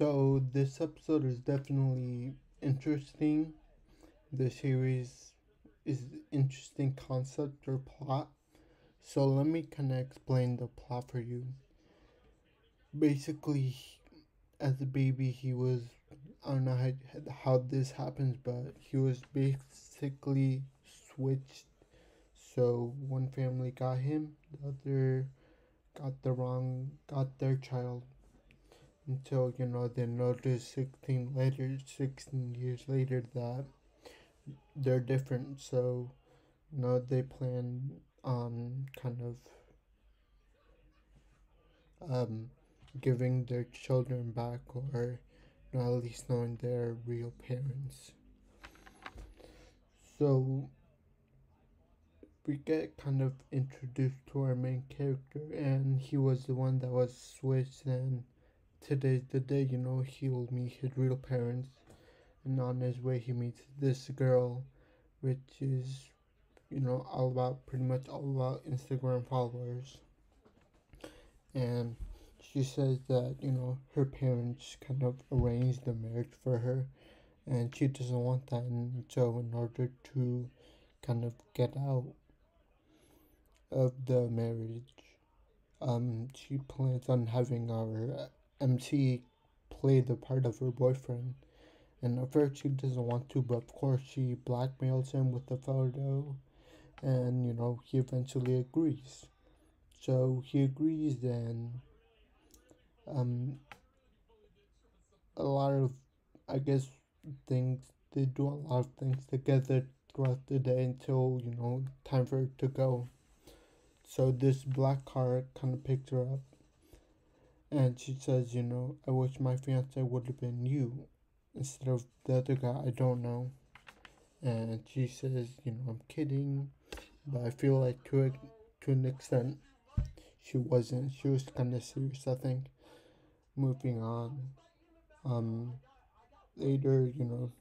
So this episode is definitely interesting. The series is interesting concept or plot. So let me kind of explain the plot for you. Basically, as a baby, he was I don't know how, how this happens, but he was basically switched. So one family got him, the other got the wrong, got their child until you know they notice 16 later 16 years later that they're different. So you know they plan on kind of um giving their children back or you know, at least knowing their real parents. So we get kind of introduced to our main character and he was the one that was switched and today's the day, you know, he'll meet his real parents. And on his way, he meets this girl, which is, you know, all about pretty much all about Instagram followers. And she says that, you know, her parents kind of arranged the marriage for her. And she doesn't want that. And so, in order to kind of get out of the marriage, um, she plans on having our MC play the part of her boyfriend. And at first she doesn't want to, but of course she blackmails him with the photo. And, you know, he eventually agrees. So he agrees and um, a lot of, I guess, things, they do a lot of things together throughout the day until, you know, time for her to go. So this black car kind of picks her up and she says, you know, I wish my fiance would have been you instead of the other guy I don't know. And she says, you know, I'm kidding, but I feel like to a, to an extent, she wasn't. She was kind of serious, I think. Moving on. Um, later, you know,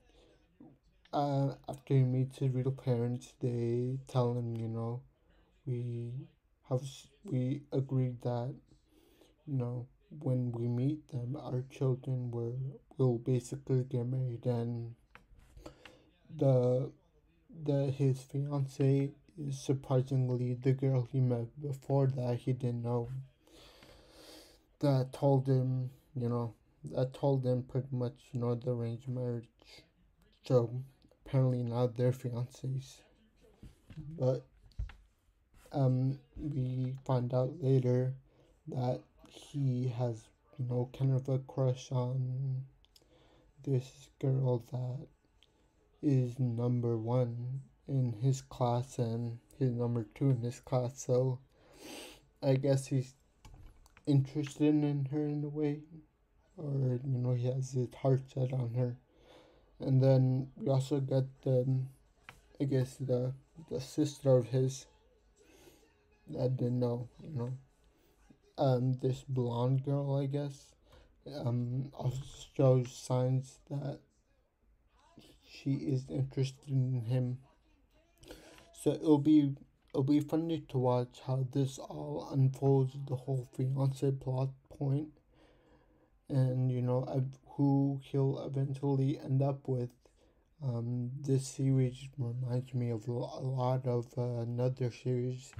uh, after he meets his real parents, they tell him, you know, we have we agreed that, you know, when we meet them, our children will will basically get married, and the the his fiance is surprisingly the girl he met before that he didn't know. That told him, you know, that told him pretty much, you know, the arranged marriage. So apparently now they're fiancés. But um, we find out later that he has, you know, kind of a crush on this girl that is number one in his class and he's number two in his class. So I guess he's interested in her in a way, or you know, he has his heart set on her. And then we also get the, I guess the the sister of his that didn't know, you know um, this blonde girl, I guess, um, also shows signs that she is interested in him. So it'll be it'll be funny to watch how this all unfolds, the whole fiance plot point, and you know who he'll eventually end up with. Um, this series reminds me of a lot of uh, another series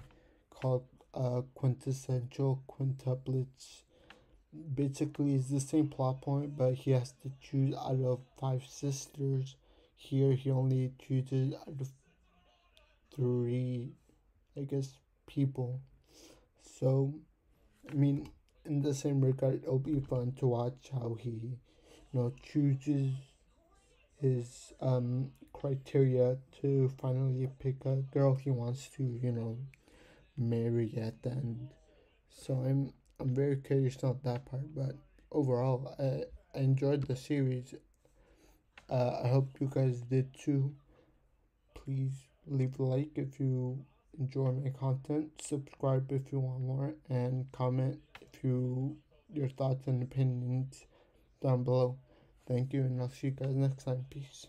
called uh, quintessential quintuplets. Basically, it's the same plot point, but he has to choose out of five sisters. Here, he only chooses out of three, I guess, people. So, I mean, in the same regard, it'll be fun to watch how he, you know, chooses his um criteria to finally pick a girl he wants to, you know, marry at the end. So I'm I'm very curious on that part, but overall, I, I enjoyed the series. Uh, I hope you guys did too. Please leave a like if you enjoy my content, subscribe if you want more, and comment if you your thoughts and opinions down below. Thank you, and I'll see you guys next time. Peace.